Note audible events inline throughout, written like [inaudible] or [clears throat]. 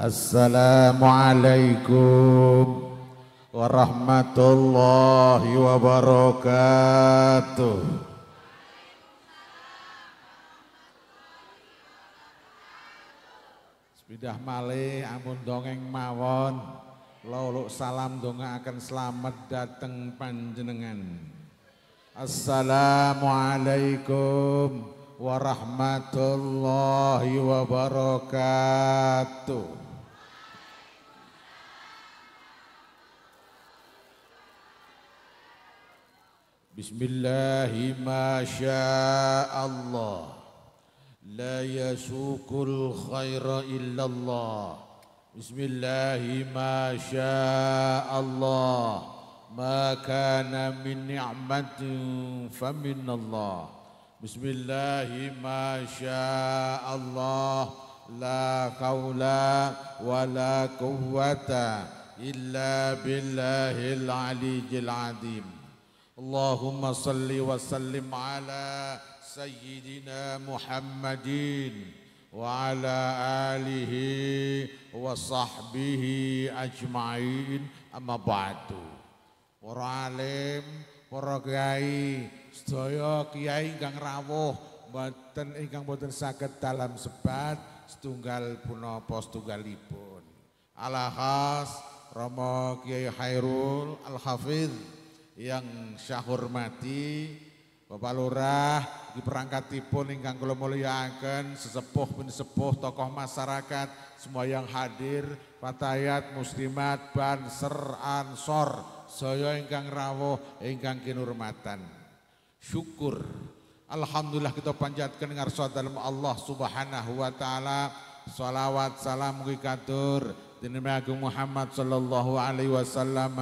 Assalamualaikum warahmatullahi wabarakatuh. Sepidah malih ampun dongeng mawon. Lauluk salam donga akan selamat datang panjenengan. Assalamualaikum warahmatullahi wabarakatuh. Bismillahi ma Allah La yasukul khaira illallah. Bismillahi ma Allah Ma kana min ni'matin famin Allah Bismillahi ma Allah La qawla wa la quwwata Illa billahil aliyyil adim اللهم صل وسلم على سيدنا محمد وعلى آله وصحبه أجمعين أما بعد Para alim, para kiai, sedaya kiai ingkang rawuh mboten ingkang boten saged dalam sebat setunggal punapa setunggalipun. Alahas Rama Kiai Hairul Al-Hafidh yang saya hormati Bapak Lurah di perangkatipun ingkang kula mulyakaken sesepuh sepuh tokoh masyarakat semua yang hadir patayat muslimat banser ansor saya ingkang rawuh ingkang kinurmatan. Syukur Alhamdulillah kita panjatkan ngarsa dalam Allah Subhanahu wa taala. Salawat salam katur Nabi Muhammad sallallahu alaihi wasallam.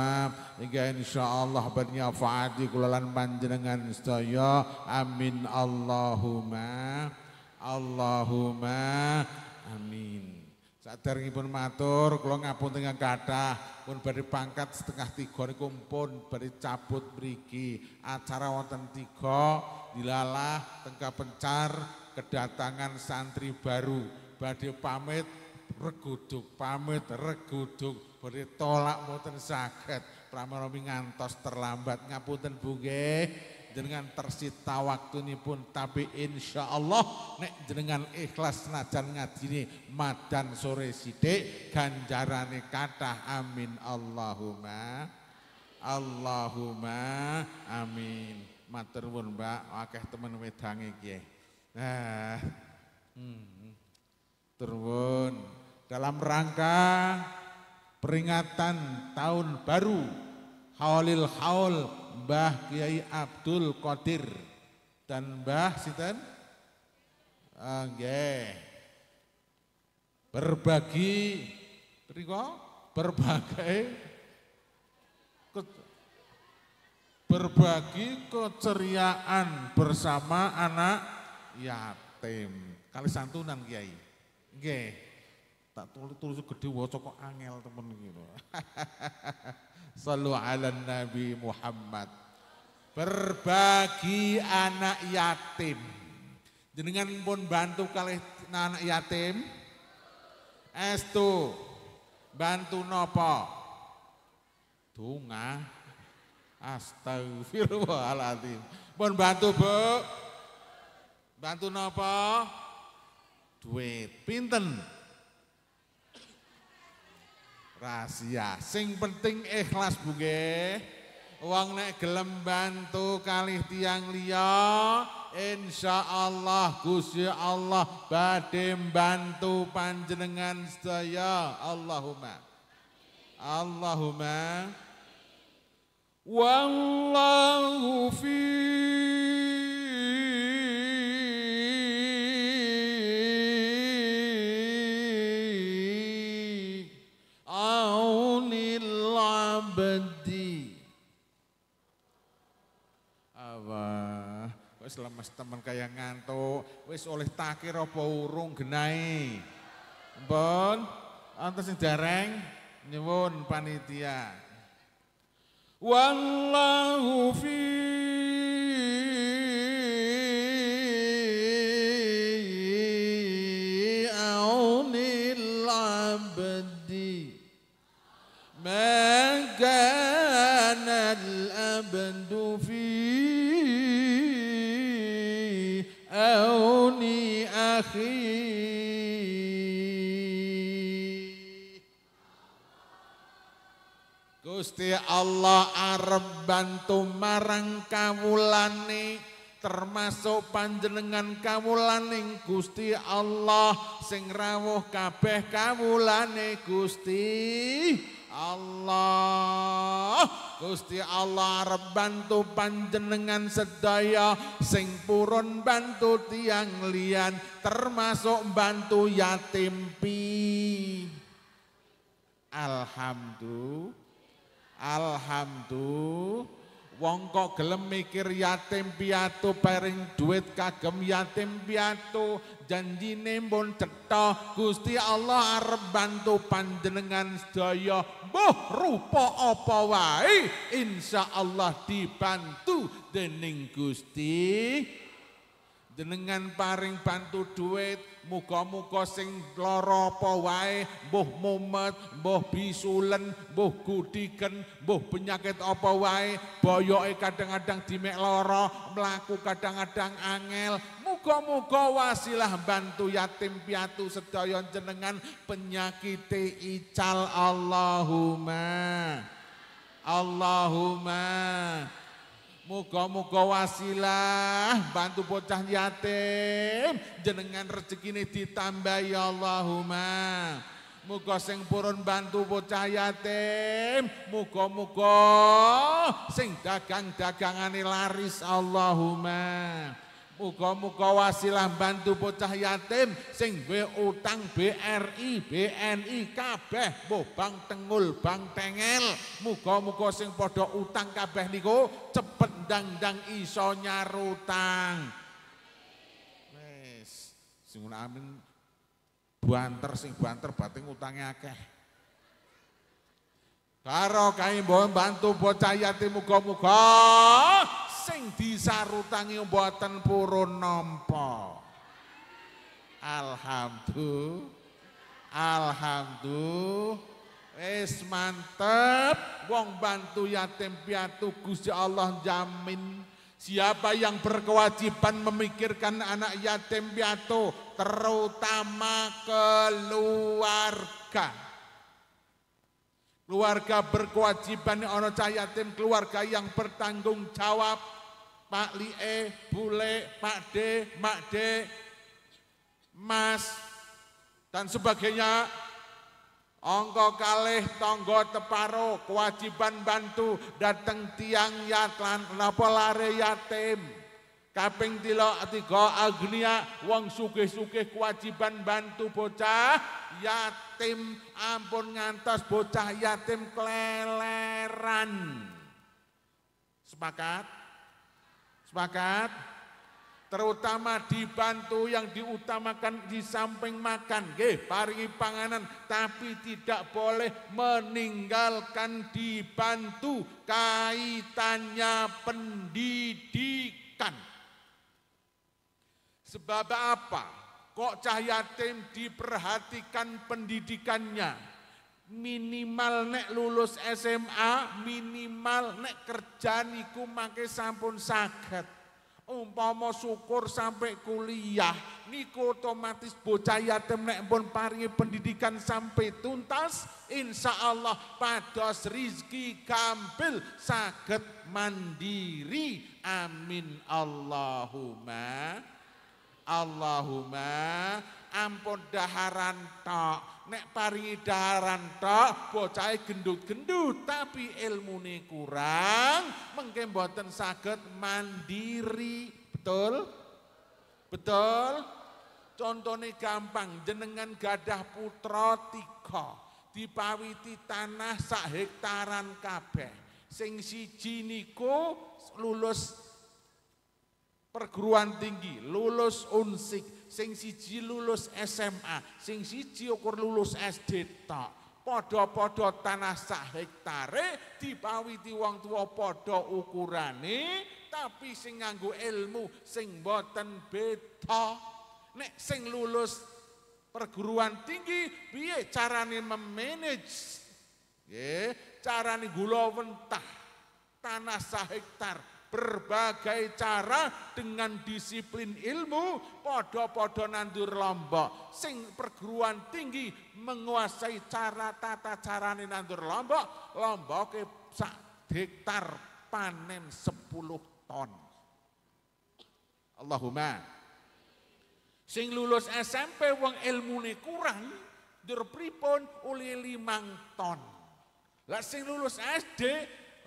Hingga insyaallah bernyafa'ati kulalan panjenengan sedaya. Amin. Allahumma Allahumma amin. Saderengipun matur kula ngapun tengah kathah pun bari pangkat setengah tiga niku pun bari cabut mriki. Acara wonten tiga dilalah tengah pencar kedatangan santri baru. Badhe pamit reguduk pamit reguduk. Beri tolak mboten saged. Pramila ngantos terlambat. Ngapunten Bu dengan tersita waktu ini pun tapi insya Allah nek jenengan ikhlas senajan ngadini madan sore sidik ganjarane kata amin. Allahumma Allahumma amin. Matur nuwun Mbak. Akeh temen wedange iki nah hmm. turun dalam rangka peringatan tahun baru Haulil Haul Mbah Kiai Abdul Qadir dan Mbah Sinten Oke. Berbagi beriko berbagai berbagi keceriaan bersama anak yatim. Kali santunan Kiai. Nggih tak tulis tulis gede waca kok angel temen gitu. [laughs] Sallu ala Nabi Muhammad. Berbagi anak yatim. Jenengan pun bantu kali anak yatim. Estu bantu nopo? Tunga. Astagfirullahaladzim. Pun bantu bu. Bantu nopo? Duit. Pinten? Rahasia. Sing penting ikhlas Bu Wong nek gelem bantu kalih tiang liya, insyaallah Gusti Allah badhe bantu panjenengan sedaya. Allahumma. Allahumma. Wallahu fi lemes temen kaya ngantuk, wis oleh takir apa urung genai. Mbon, antar sing dereng nyuwun panitia. Wallahu fi aunil abd abdi ما كان الأبد Gusti Allah arep bantu marang kawulane termasuk panjenengan kawulaning Gusti Allah sing rawuh kabeh kawulane Gusti Allah. Gusti Allah arep bantu panjenengan sedaya sing purun bantu tiang lian termasuk bantu yatim pi Alhamdulillah Alhamdulillah wong kok gelem mikir yatim piatu paring duit kagem yatim piatu? Janjine pun cetha Gusti Allah arep bantu panjenengan sedaya. Mbuh rupa apa wae? Insyaallah dibantu dening Gusti jenengan paring bantu duit Muga-muga sing lara apa wae, mbuh mumet, mbuh bisulen, mbuh gudiken, mbuh penyakit apa wae, boyoke kadang-kadang dimek lara, mlaku kadang-kadang angel. Muga-muga wasilah bantu yatim piatu sedaya jenengan penyakit ical Allahumma. Allahumma. Muga-muga wasilah bantu bocah yatim jenengan rezekine ditambah ya Allahumma. Muga sing purun bantu bocah yatim, muga-muga sing dagang-dagangane laris Allahumma. Muga-muga wasilah bantu bocah yatim sing duwe utang BRI, BNI kabeh mbuh Bang Tengul, Bang Tengel. Muga-muga sing padha utang kabeh niku cepet ndang-ndang iso nyarutang. Wis, sing amin banter sing banter bating utange akeh. Karo kae bantu bocah yatim muga-muga sing disarutangi mboten purun nampa. Alhamdulillah. Alhamdulillah. Wis mantep wong bantu yatim piatu Gusti Allah jamin Siapa yang berkewajiban memikirkan anak yatim piatu terutama keluarga. Keluarga berkewajiban ono cah yatim keluarga yang bertanggung jawab Pak Lie, Bule, Pak D, Mak D, Mas, dan sebagainya. Ongko kalih tonggo teparo kewajiban bantu dateng tiang yatlan napa lare yatim. Kaping tilo tiga agnia wong sugih-sugih kewajiban bantu bocah yatim ampun ngantos bocah yatim keleleran. Sepakat? Sepakat? Terutama dibantu yang diutamakan di samping makan, nggih, paringi panganan, tapi tidak boleh meninggalkan dibantu kaitannya pendidikan. Sebab apa? Kok cahyatim diperhatikan pendidikannya? Minimal nek lulus SMA, minimal nek kerja niku make sampun saged. Umpama syukur sampai kuliah niku otomatis bocah yatim nek pun paringi pendidikan sampai tuntas insya Allah pados rizki kampil saged mandiri. Amin. Allahumma Allahumma ampun daharan tok nek paringi daharan tok bocahe gendut-gendut tapi ilmune kurang mengke mboten saged mandiri. Betul? Betul? Contohnya gampang jenengan gadah putra tiga dipawiti tanah sak hektaran kabeh. Sing siji niku lulus perguruan tinggi lulus unsik sing siji lulus SMA, sing siji ukur lulus SD tok. Padha-padha tanah sak hektare dipawiti wong tua padha ukurane, tapi sing nganggo ilmu sing boten beda. Nek sing lulus perguruan tinggi piye carane memanage ya carane gula wentah tanah sahektar berbagai cara dengan disiplin ilmu podo-podo nandur lombok. Sing perguruan tinggi menguasai cara tata carane nandur lombok lombok ke sak hektar panen 10 ton. Allahumma. Sing lulus SMP wong ilmune kurang dur pripun uli limang ton. Lah sing lulus SD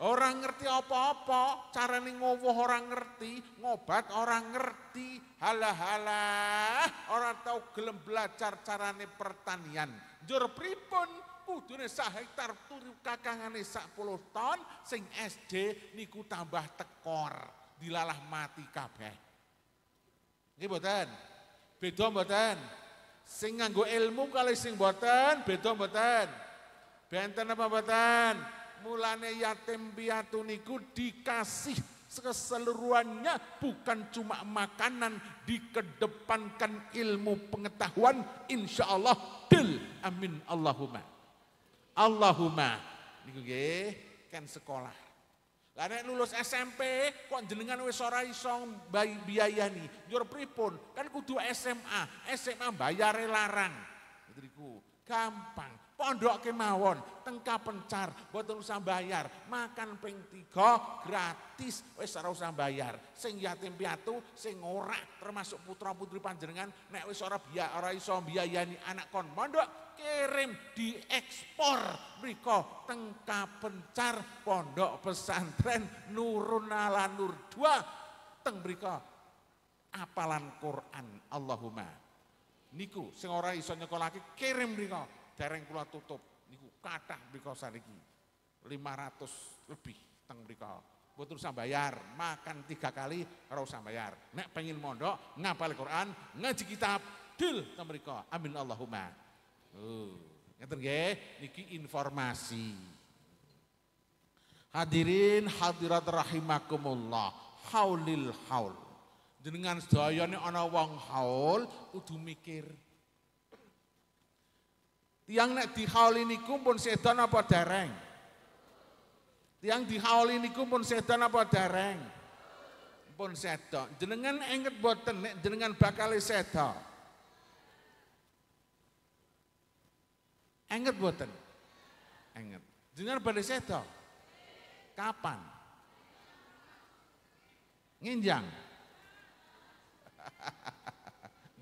Orang ngerti apa-apa, cara nih ngowoh orang ngerti, ngobat orang ngerti, halah-halah, orang tahu gelem belajar carane pertanian. Jur pripun kudune sak hektar turu kakangane sak puluh ton, sing SD niku tambah tekor, dilalah mati kabeh. Ini boten, beda boten. Sing nganggo ilmu kali sing boten, beda boten. Benten apa boten? Mulane yatim piatu niku dikasih keseluruhannya bukan cuma makanan dikedepankan ilmu pengetahuan insya Allah del amin Allahumma. Allahumma. Niku nggih kan sekolah. Lah lulus SMP kok jenengan wis ora iso biayani njur pripun? Kan kudu SMA SMA bayare larang. Niku gampang pondok kemawon tengka pencar boten usah bayar makan ping gratis. Wis ora usah bayar sing yatim piatu sing ora termasuk putra putri panjenengan nek wis ora biaya ora iso biayani anak kon. Mondok kirim diekspor. Mriko tengka pencar pondok pesantren Nurun ala Nur 2 teng mriko apalan Quran? Allahumma. Niku sing ora iso nyekolake kirim mriko dereng kula tutup niku kathah mriko saniki 500 lebih teng mriko Betul usah bayar, makan tiga kali ora usah bayar. Nek pengen mondok, ngapal Quran, ngaji kitab, dil teng mriko. Amin Allahumma. Uh, ngeten nggih, niki informasi. Hadirin hadirat rahimakumullah. Haulil haul. Jenengan sedayane ana wong haul kudu mikir. Tiang nek dihauli niku pun sedan apa dereng? Tiang dihauli niku pun sedan apa dereng? Pun sedan. Jenengan inget boten nek jenengan bakal sedan. Inget boten? Inget. Jenengan pada sedan? Kapan? Nginjang. [laughs]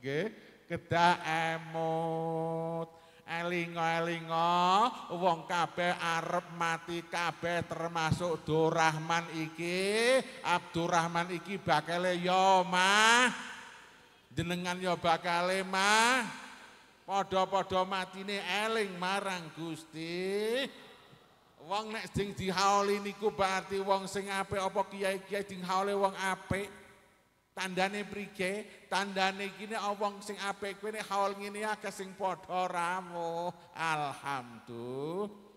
Nggih, kedah emot elingo-elingo wong kabeh arep mati kabeh termasuk Durrahman iki. Abdurrahman iki bakale yo mah jenengan yo bakale mah padha-padha matine eling marang Gusti. Wong nek sing dihauli niku berarti wong sing apik apa kiai-kiai sing wong apik Tandane prike, tandane kini wong sing apik kuwi nek haul ngene akeh sing padha ramu. Alhamdulillah.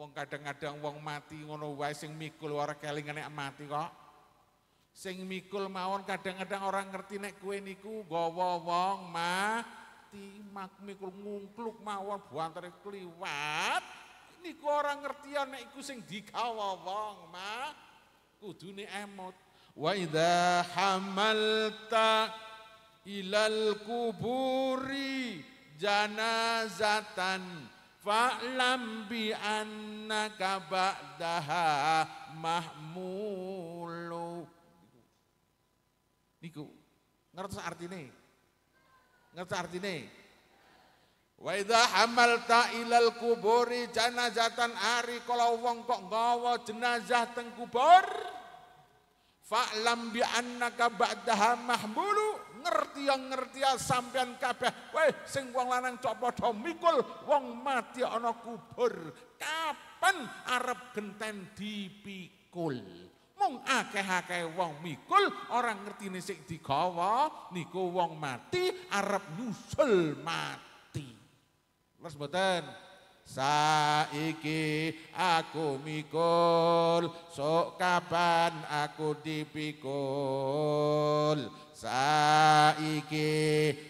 Wong kadang-kadang wong mati ngono wae sing mikul ora kelingan nek mati kok. Sing mikul mawon kadang-kadang orang ngerti nek kowe niku gawa wong mati mak mikul ngungkluk mawon buantare kliwat. Niku orang ngerti nek iku sing digawa wong mah kudune emot. Wa idza hamalta ilal kuburi janazatan fa'lam bi annaka ba'daha mahmulu. Niku ngerti artine? Ngerti artine? Wa idza hamalta ilal kuburi janazatan ari kalau wong kok nggawa jenazah teng kubur Fa'lam bi annaka ba'daha mahmulu. Ngerti yang ngerti sampean kabeh. Weh sing wong lanang cok padha mikul wong mati ana kubur. Kapan arep genten dipikul? Mung akeh-akeh wong mikul orang ngerti sing digawa niku wong mati arep nyusul mati. Terus mboten Saiki aku mikul, sok kapan aku dipikul. Saiki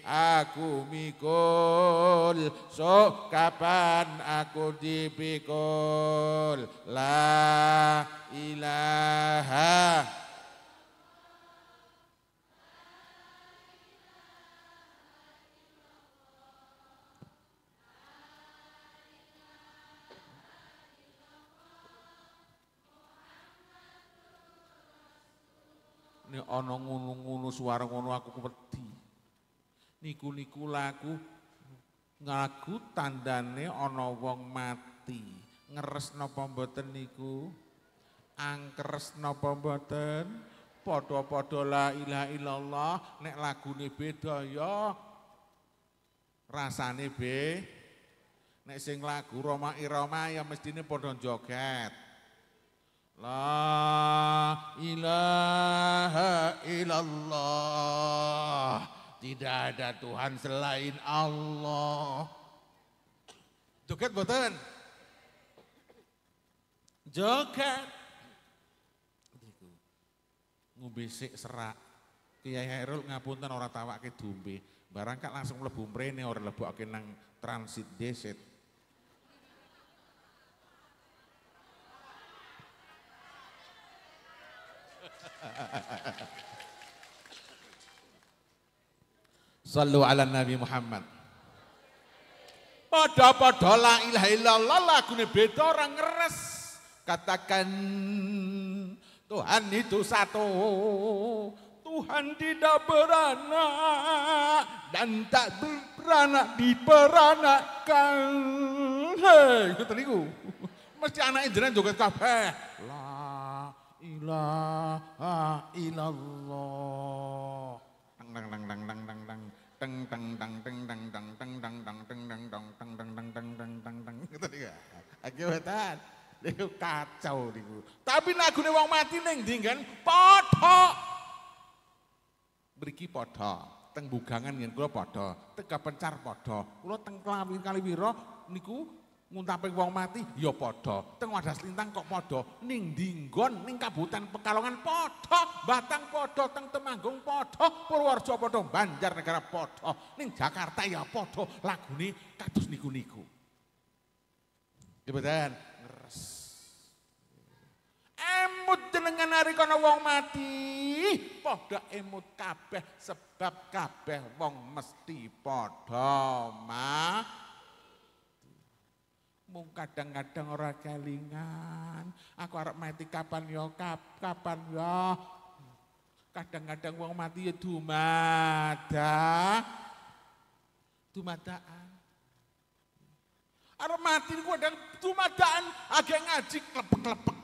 aku mikul so kapan aku dipikul la ilaha Ini ana ngono-ngono suara ngono aku wedi. Niku-niku lagu ngaku tandane ana wong mati. Ngeres napa mboten niku? Angkeres napa mboten? Padha-padha la ilaha illallah nek lagune beda ya rasane be nek sing lagu Roma Irama ya mestine padha joget. La ilaha illallah. Tidak ada Tuhan selain Allah. Joget boten? Joget. Ngombe sik serak. Kiai Hairul ngapunten ora tawake dombe. Barang kak langsung mlebu mrene ora lebokake nang transit deset. Sallu ala Nabi Muhammad. Pada-pada la ilaha illallah lagune beda orang ngeres. Katakan Tuhan itu satu. Tuhan tidak beranak dan tak beranak diperanakan. Hei, itu niku. Mesti anak jenengan joget kabeh. La ilaha illallah. Tang tang tang tang tang tang teng teng tang teng tang tang teng tang tang teng tang tang teng tang tang teng teng teng teng ngoten niku. Akibatan. Niku kacau niku. Tapi lagune wong mati ning ndi kan padha. Mriki padha. Teng bugangan yen kula padha, teng pencar padha. Kula teng Klawi Kaliwira niku nguntape wong mati ya padha. Teng Wadas Lintang kok padha. Ning Dinggon ning Kabupaten Pekalongan padha, Batang padha, teng Temanggung padha, Purworejo padha, Banjarnegara padha. Ning Jakarta ya padha. Lagune kados niku-niku. Kebetulan ngeres. Emut jenengan kono wong mati, padha emut kabeh sebab kabeh wong mesti padha mati. Mung kadang-kadang ora kelingan. Aku arep mati kapan ya kap, kapan ya. Kadang-kadang wong mati ya dumada. Dumadaan. Arep mati niku kadang dumadaan agak ngaji klepek-klepek.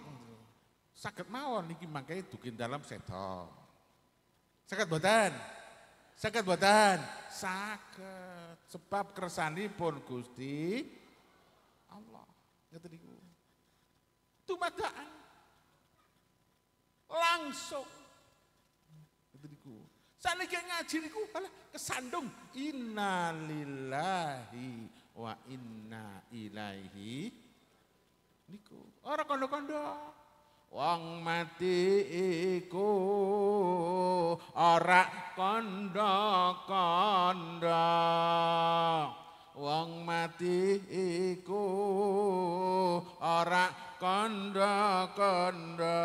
Saged mawon niki mangke dukin dalam seto. Saged boten? Saged boten? Saged. Sebab kersanipun Gusti Ngeten niku. Tumadaan. Langsung. Ngeten niku. Saniki ngaji niku alah kesandung innalillahi wa inna ilaihi niku. Ora kondo-kondo. Wong mati iku ora kondo-kondo. Wong mati iku ora kondo-kondo.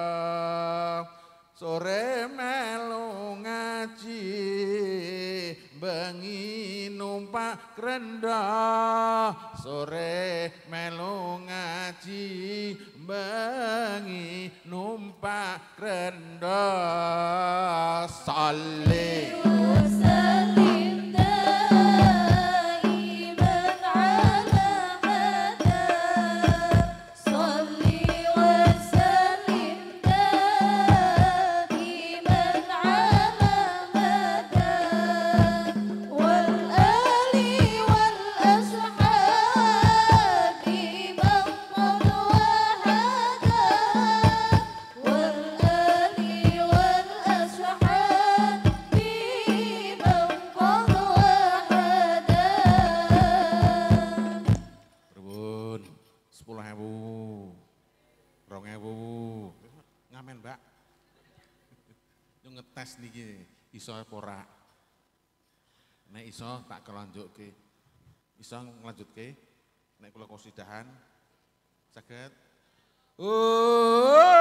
Sore melu ngaji bengi numpak krenda sore melu ngaji bengi numpak krenda salih iso apa ora. Nek iso tak kelonjokke. Iso nglanjutke nek kula kosidahan. Saged? Oh,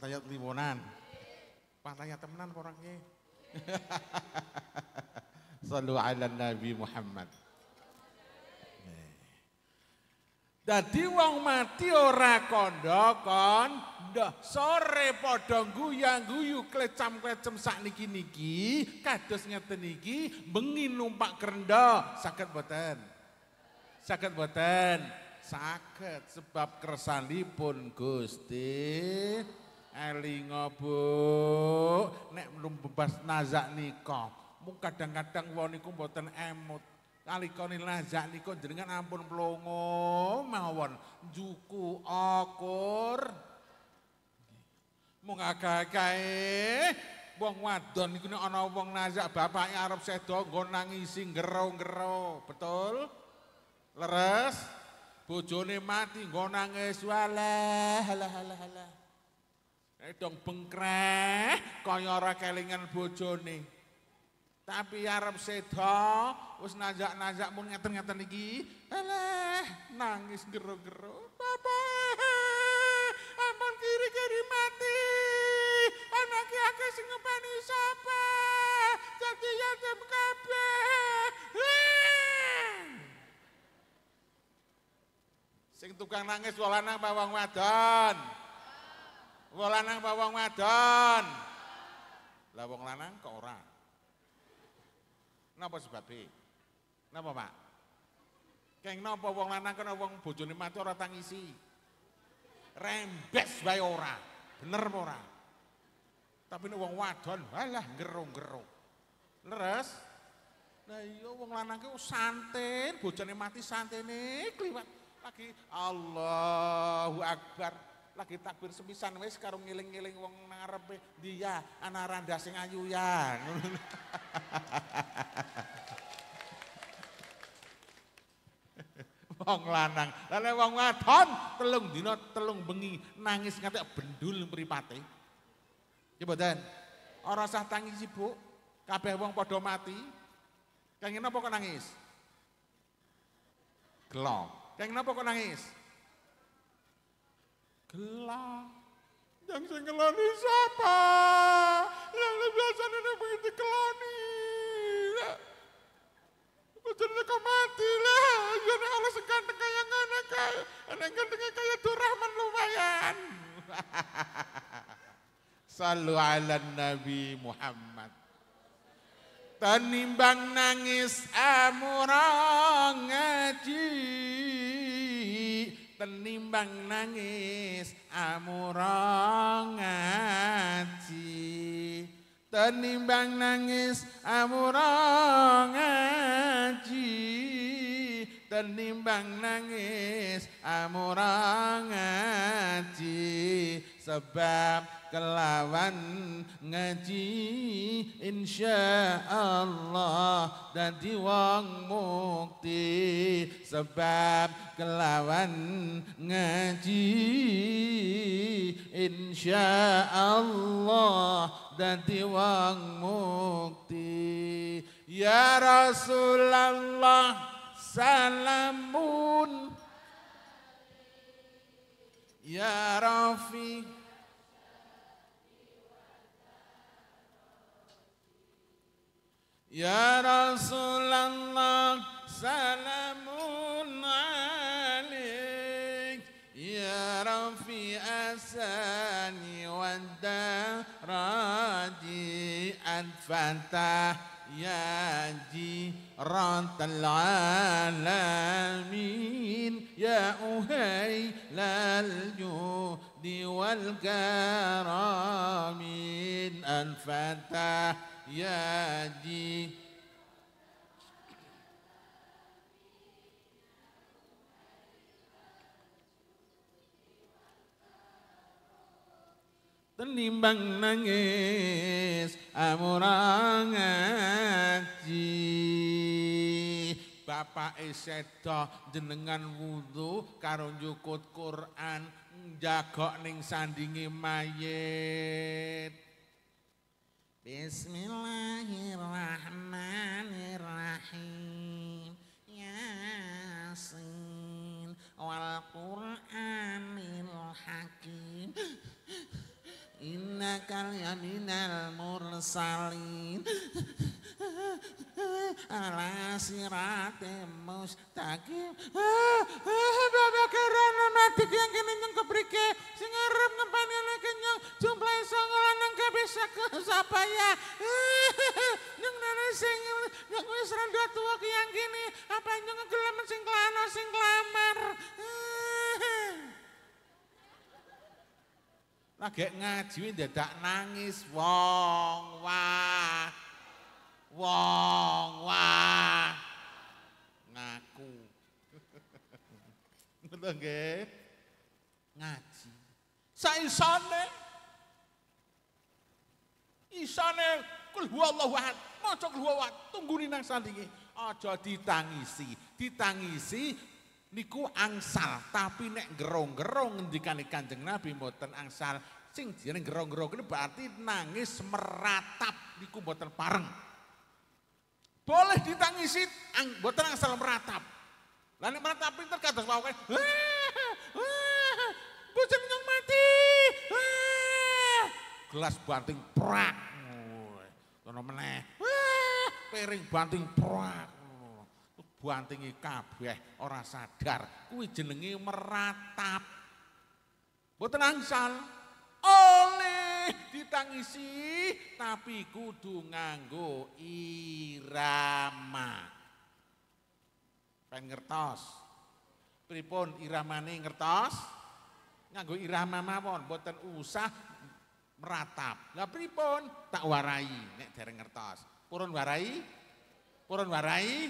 Patayat limonan. Patayat temenan orangnya? [laughs] Sallu ala Nabi Muhammad. Dadi wong mati ora kondo kon ndah sore padha guyang-guyu klecam-klecem sakniki niki kados ngeten iki bengi numpak kerenda saged boten saged boten saged sebab kersanipun Gusti elinga Bu nek belum bebas nazak nika mung kadang-kadang wong niku mboten emut. Kalikane nazak niku jenengan ampun plongo mawon. Juku akur. Mung agak-agake wong wadon niku nek ana wong nazak bapake arep sedo nggo nangisi ngero-ngero. Betul? Leres? Bojone mati nggo nangis walah halah halah halah Eh dong bengkreh kaya ora kelingan bojone. Tapi arep sedo wis najak-najak mun ngeten-ngeten iki, alah nangis gero-gero. Bapak, ampun kiri-kiri mati. Anake akeh sing ngopeni sapa? Dadi yatim kabeh. Sing tukang nangis wong lanang apa wong wadon? Wong lanang apa wong wadon? Lah wong lanang kok ora? Napa sebabnya? Napa Pak? Keng napa wong lanang kena wong bojone mati ora tangisi? Rembes wae ora. Bener ora? Tapi nek wong wadon, alah ngero-ngero. Leres? Lah iya wong lanang ki santen, bojone mati santene kliwat lagi Allahu Akbar. Lagi takbir sepisan wis karo ngiling-ngiling wong ngarepe dia ana randa sing ayu ya. [laughs] wong lanang. Lah wong wadon telung dina telung bengi nangis nganti bendul mripate. Ya mboten. Ora usah tangis Bu. Kabeh wong padha mati. Kenging napa kok nangis? Gelo. Kenging napa kok nangis? Gelo. Yang sing sapa? Yang biasanya nek begitu keloni. Bojone kok mati lah. Ya nek Allah seganteng kaya ngene kae. Nek gantenge kaya Durrahman lumayan. [laughs] Sallu ala Nabi Muhammad. Tenimbang nangis amurang ngaji Tenimbang nangis amurang ngaji. Tenimbang nangis amurang ngaji. Tenimbang nangis amurang ngaji Sebab kelawan ngaji insya Allah dadi wong mukti. Sebab kelawan ngaji insya Allah dadi wong mukti. Ya Rasulullah salamun يا رفيع يا رسول الله سلام عليك. يا رفيع الثاني والدرج أنفتا يا جي. جيران العالمين يا أهيل الجود والكرم الفتى يا جيران tenimbang nangis amurang ngaji Bapak sedo jenengan wudu karo njukut Quran njagok ning sandingi mayit. Bismillahirrahmanirrahim. Yasin wal Qur'anil Hakim Innaka minal mursalin. Ala siratim mustaqim. Bapak karana madik yang kini nyeng kebrike sing arep ngempani kenyang. Jumlah sanga lanang kabeh sak sapa ya nyeng nana sing nyeng wis tuwa ki yang kini? Apa nyeng gelem sing klano sing klamar lagi ngaji dadak nangis wong wah wong wah. Ngaku. [laughs] Betul nggih? Ngaji. Saisane isane? Kul huwallahu ahad. Maca kul huwallahu ahad. Tungguni nang sandingi aja ditangisi. Ditangisi niku angsal tapi nek gerong-gerong ngendikane Kanjeng Nabi mboten angsal. Sing jeneng gerong-gerong ini berarti nangis meratap niku mboten pareng. Boleh ditangisi ang mboten angsal meratap. Lah nek meratap pinter kados wae bojone nyong mati gelas banting prak ono meneh. Wah, piring banting prak bantingi kabeh ora sadar. Kuwi jenenge meratap. Mboten angsal. Oleh ditangisi tapi kudu nganggo irama. Pen ngertos. Pripun iramane ngertos? Nganggo irama mawon mboten usah meratap. Lah pripun? Tak warai nek dereng ngertos. Purun warai? Purun warai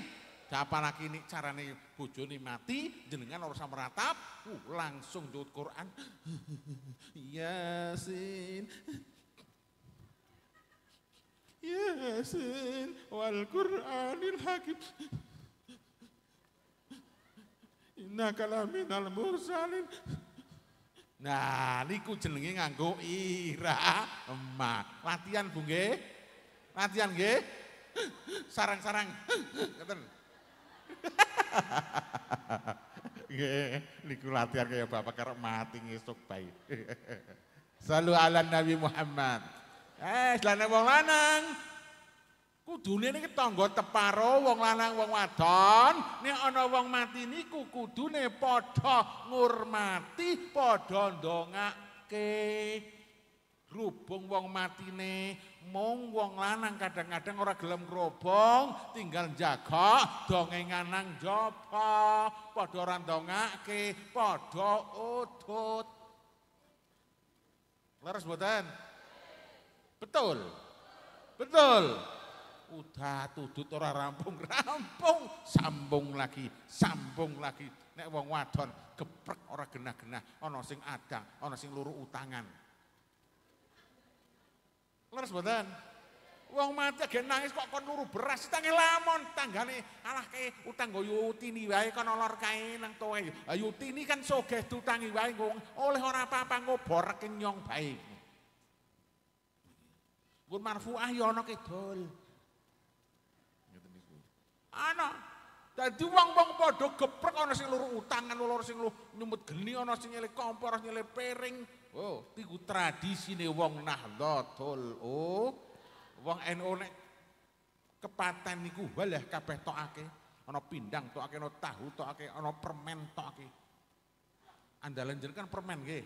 apalagi ini carane bojone mati jenengan ora meratap uh, langsung jut Quran [laughs] Yasin Yasin wal Qur'anil Hakim Innaka laminal mursalin Nah, niku jenenge nganggo emak. Latihan Bu nggih? Latihan nggih? Sarang-sarang. Ngeten. Nggih, niku latihan kaya bapak karo mati ngesuk bae. [laughs] Salu ala Nabi Muhammad. Eh, lane wong lanang. Kudune niki tangga teparo wong lanang wong wadon, nek ana wong mati niku kudune padha ngurmati, padha ndongake. Rubung wong matine mung wong lanang kadang-kadang ora gelem grobong, tinggal jaga dongengan nang jaba, padha ora ndongake, padha udut. Leres mboten? Betul. Betul. Udah tudut ora rampung-rampung, sambung lagi, sambung lagi. Nek wong wadon geprek ora genah-genah, ana sing adang, ana sing luru utangan. Leres mboten? Wong mati ge nangis kok kon luru beras tangi lamon tanggane alah ke utang go yutini wae kon olor kae nang towe. Ha yutini kan sogeh tutangi wae nggo oleh ora apa-apa ngobor kenyong bae. Gun marfuah ya ana niku. Ana. Dadi wong-wong padha geprek ana sing luru utangan, ana sing nyumut geni, ana sing nyelek kompor, nyelek piring. Oh, iku tradisine wong Nahdlatul Oh. Wong NU nek kepaten niku walah kabeh tokake. Ana pindang tokake, ana tahu tokake, ana permen tokake. Andalan jenengan permen nggih.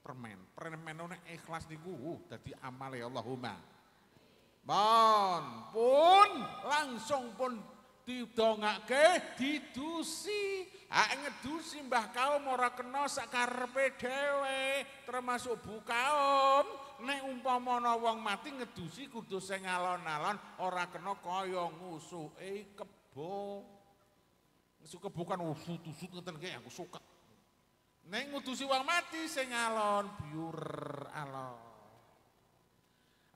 Permen. Permen nek ikhlas niku uh, dadi amale Allahumma. Pun, pun langsung pun didongake didusi. Hak ngedusi Mbah Kaum ora kena sakarepe dhewe, termasuk Bu Kaum. Nek umpama ana wong mati ngedusi kudu sing alon-alon ora kena kaya ngusuke kebo. Ngusuk kebo kan usut-usut ngeten kae aku suka. Nek ngudusi wong mati sing alon biur alon.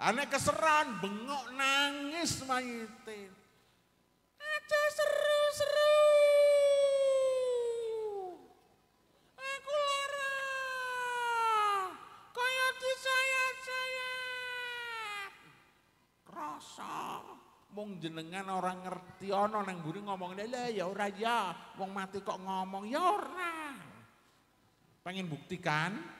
Ane keseran bengok nangis mayite. Aja seru-seru. Aku disayat-sayat. Jenengan orang ngerti ana nang mburi ngomong lah ya ora ya. Wong mati kok ngomong ya ora. Pengen buktikan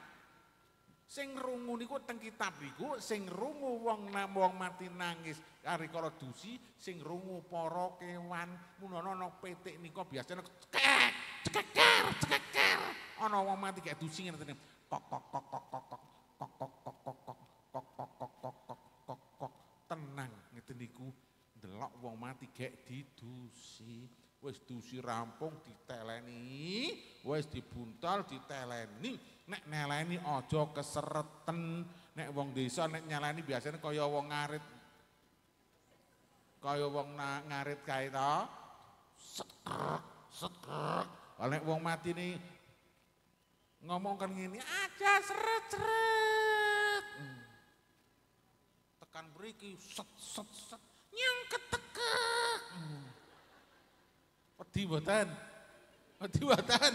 sing rungu niku teng kitab iku sing rungu wong na- wong mati nangis kari kala dusi sing rungu para kewan munono ana petik nika biasanya cekek cekeker cekeker ana wong mati kayak dusi ngene kok kok kok kok kok kok kok kok kok kok kok kok kok kok kok kok kok kok tenang ngeten niku ndelok wong mati gek didusi wis dusi rampung diteleni wis dibuntal diteleni. Nek neleni aja kesereten nek wong desa nek nyeleni biasanya kaya wong ngarit. Kaya wong ngarit kae to sekrek sekrek nek wong mati nih ngomong kan ngene aja seret seret. Tekan mriki set set set. Nyang ketekek. Hmm. Wedi mboten? Wedi mboten?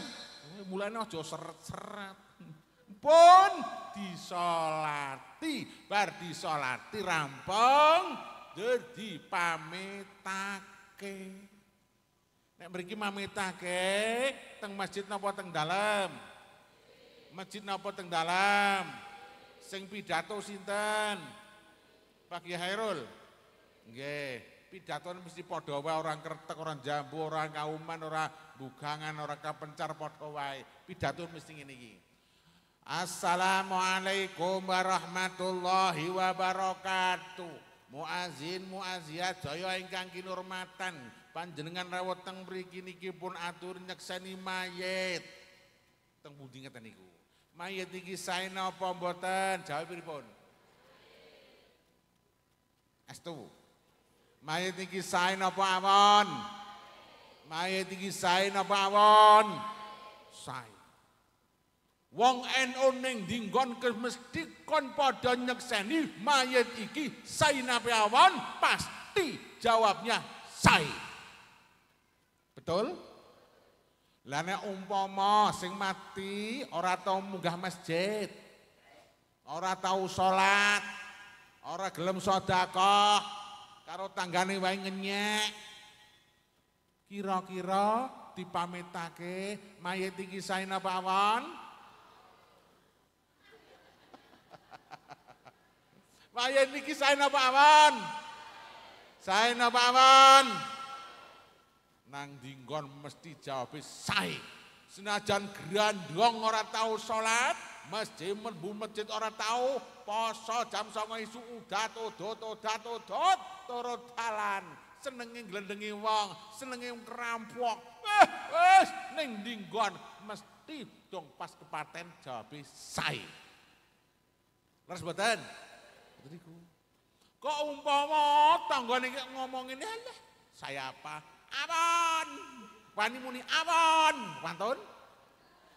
Mulane aja seret-seret. Pun disolati, bar disolati rampung, dur dipamitake. Nek mriki mamitake teng masjid napa teng dalem? Masjid napa teng dalem? Sing pidato sinten? Pak Kiai Hairul. Nggih, pidato mesti padha wae orang kretek, orang jambu, orang kauman, orang bugangan, orang kapencar padha wae. Pidato mesti iki. Assalamualaikum warahmatullahi wabarakatuh. Muazin muaziat jaya ingkang kinurmatan. Panjenengan rawuh teng mriki niki pun atur nyekseni mayit. Teng pundi ngeten niku? Mayit iki sae napa mboten? Jawab pripun? Astu. Mayit iki sae napa awon? Mayit iki sae napa awon? Sae. Wong NU ning dinggon mesti kon padha nyekseni mayit iki sae napa awon? Pasti jawabnya sae. Betul? Lah nek umpama sing mati ora tau munggah masjid. Ora tau salat, ora gelem sedekah karo tanggane wae ngenyek. Kira-kira dipamitake mayit iki sae napa awon? [laughs] Mayit iki sae napa awon? Sae napa? Nang dinggon mesti jawab sae. Senajan grandong ora tahu salat, masjid mlebu masjid ora tahu, poso jam 09.00 isu udat udut udat udut turut dalan. Senenge nglendengi wong, senenge kerampok. Wah, wis ning dinggon mesti dong pas kepaten jawab sae. Leres mboten? Mboten iku. Kok umpama tanggane iki ngomongin alah saya apa? Awon. Wani muni awon, wantun.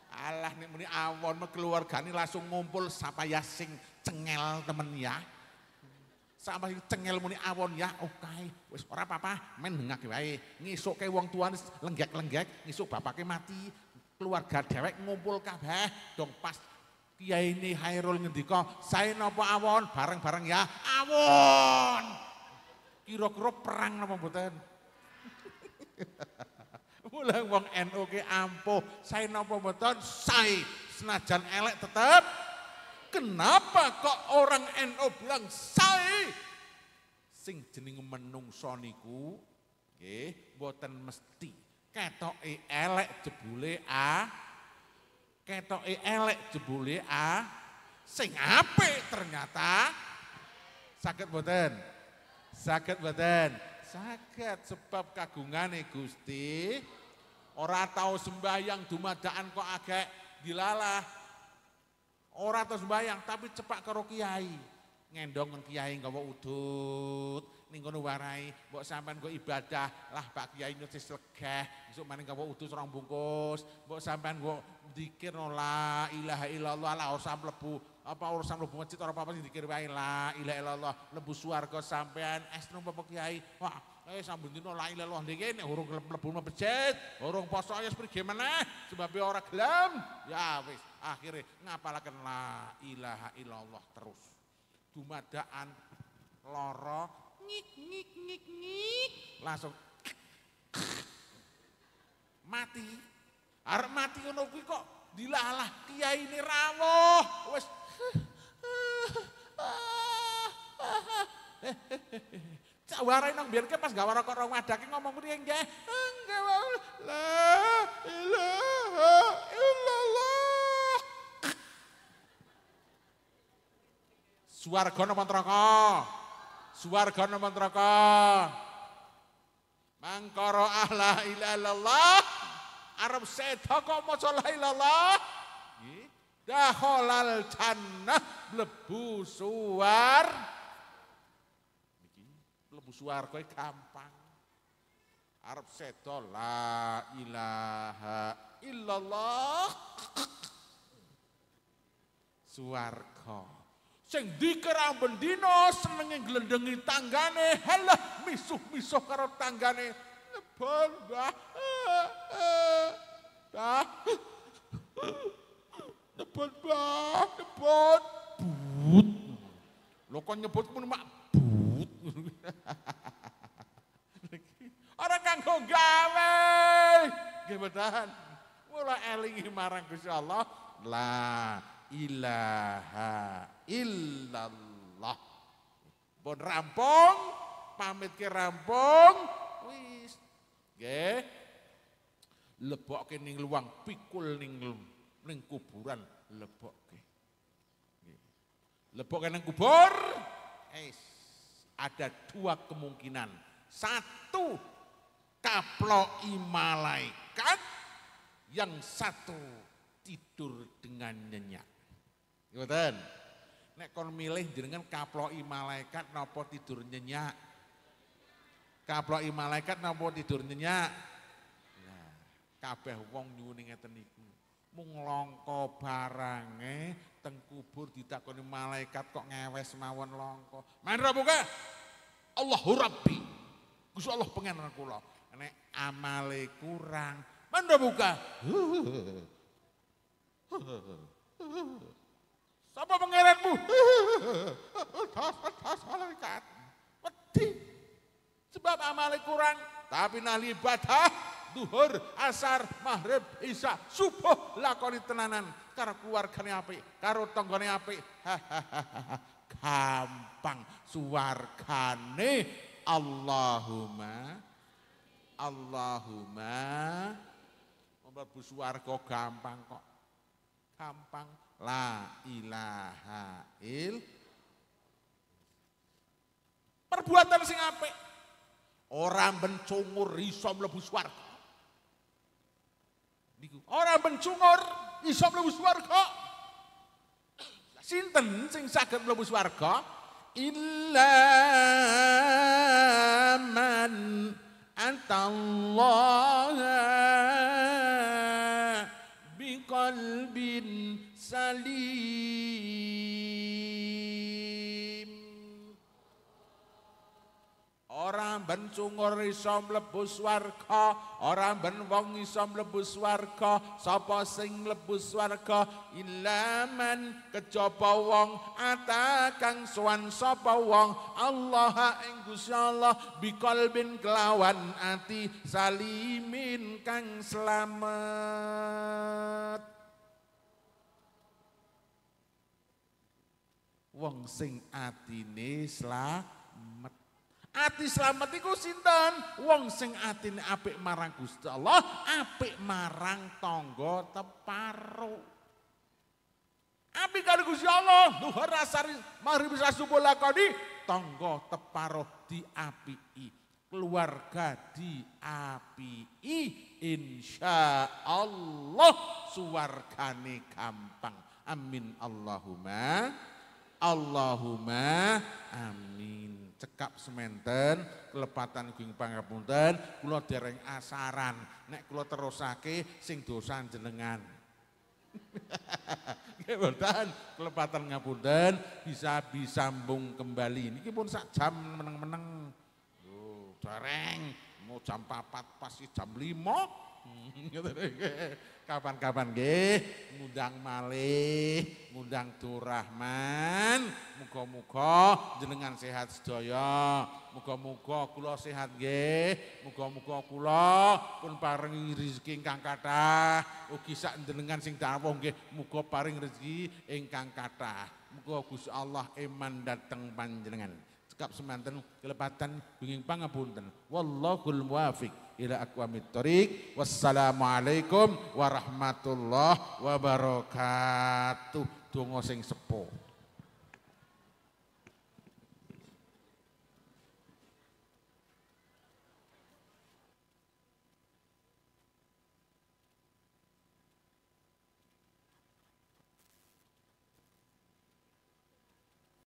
Alah nek muni awon keluargane langsung ngumpul sapaya sing cengel temen ya. Sama sing cengel muni awon ya, oke. Wis ora apa-apa, men dengake wae. Ngisuke wong tuane lenggek-lenggek, ngisuk bapake mati. Keluarga dhewek ngumpul kabeh dong pas Kiai ini Hairul ngendika, "Sae napa awon?" Bareng-bareng ya, "Awon." Kira-kira perang napa mboten? [laughs] Mulai wong NU ki ampuh, sae napa mboten? Sae. Senajan elek tetep. Kenapa kok orang NU bilang sae? Sing jeneng menungso niku nggih mboten mesti. Ketoke elek jebule a ketoke elek jebule a sing apik ternyata sakit mboten Saged mboten? Saged sebab kagungane Gusti ora tau sembahyang dumadakan kok agek dilalah. Ora tau sembahyang tapi cepak karo kiai. Ngendong kiai nggawa udut, ning kono warai, mbok sampean kok ibadah, lah Pak Kiai nyetis legeh, esuk maning nggawa udut rong bungkus, mbok sampean kok dikir no la ilaha illallah la usah mlebu apa urusan mlebu masjid ora apa-apa dikir wae la ilaha illallah mlebu swarga sampean es numpa Pak Kiai. Wah, eh sampun dino la ilaha illallah nek urung mlebu masjid, urung poso ya pergi meneh sebab ora gelem. Ya wis, akhirnya ngapalaken la ilaha illallah terus. Dumadaan loro ngik ngik ngik ngik langsung [clears throat] mati. Arep mati ngono kuwi kok dilalah kiai ini rawuh. Wis [clears throat] Cawarai nang biyen ke pas gawe rokok rong wadake ngomong mriki nggih. Nggih wae. La ilaha illallah. Suwarga napa neraka? Suwarga napa neraka? Mangkara ahla ilaha illallah. Arab sedo kok maca la ilallah. Nggih. Dakhalal jannah mlebu suwar. Mlebu swarga gampang. Arab sedo la ilaha illallah. Suwarga. Sing dikir amben dina senenge glendengi tanggane, halah misuh-misuh karo tanggane. Mbah. Nebon, Mbah, nebon. But. Lho kok nyebut mun mak but. Ora kanggo gawe. Nggih mboten. Mula elingi marang Gusti Allah. La ilaha illallah. Pun rampung, pamit ke rampung, wis. Lebokke ning luang, pikul ning ning kuburan, lebokke. Lebokke ning kubur, es ada dua kemungkinan. Satu, kaploi malaikat, yang satu tidur dengan nyenyak. Ngoten. Nek kon milih jenengan kaploki malaikat napa tidur nyenyak? Kaploki malaikat napa tidur nyenyak? Nah, kabeh wong nyuwun ngeten niku. Mung langka barange teng kubur ditakoni malaikat kok ngewes mawon langka. Mandra buka. Allahu Rabbi. Gusti Allah pengenan kula. Nek amale kurang, mandra buka. Sapa pangeranmu? Malaikat. Wedi. Sebab amale kurang, tapi nali ibadah duhur, asar, maghrib, isya, subuh. Lakoni tenanan karo keluargane apik, karo tanggane apik. Gampang. Suwargane. Allahumma Allahumma. Mlebu swarga gampang kok. Gampang. La ilaha il. Perbuatan sing apik. Ora mencungur iso mlebu niku. Ora mencungur iso mlebu swarga. Sinten sing saged mlebu swarga? Illa man antallaha biqalbin salim ben cungur iso mlebu swarga, ora ben wong iso mlebu swarga, sapa sing mlebu swarga ilaman kejaba wong ata kang sowan sapa wong Allah ing Gusti Allah biqalbin kelawan ati salimin kang slamet. wong sing atine slamet. Ati slamet iku sinten? Wong sing atine apik marang Gusti Allah, apik marang tangga teparo. Apik karo Gusti Allah, duhur asar maghrib isya subuh lakoni tangga teparo diapii, keluarga diapii, insya Allah suwargane gampang. Amin Allahumma. Allahumma amin. Cekap sementen, kelepatan kuing pangapunten, kula dereng asaran. Nek kula terusake sing dosa jenengan. [laughs] Nggih kelepatan ngapunten bisa disambung kembali. Niki pun sak jam meneng-meneng. Dereng mau jam 4 pasti jam 5. [laughs] Kapan-kapan nggih ngundang malih, ngundang Durrahman. Muga-muga jenengan sehat sedaya. Muga-muga kula sehat nggih. Muga-muga kula pun paringi rezeki ingkang kathah. Ugi sak jenengan sing dawuh nggih muga paring rezeki ingkang kathah. Muga Gusti Allah iman dateng panjenengan. Cekap semanten kelepatan binging pangapunten. Wallahul muwafiq ila aqwamit thoriq. Wassalamualaikum warahmatullahi wabarakatuh. Donga sing sepuh.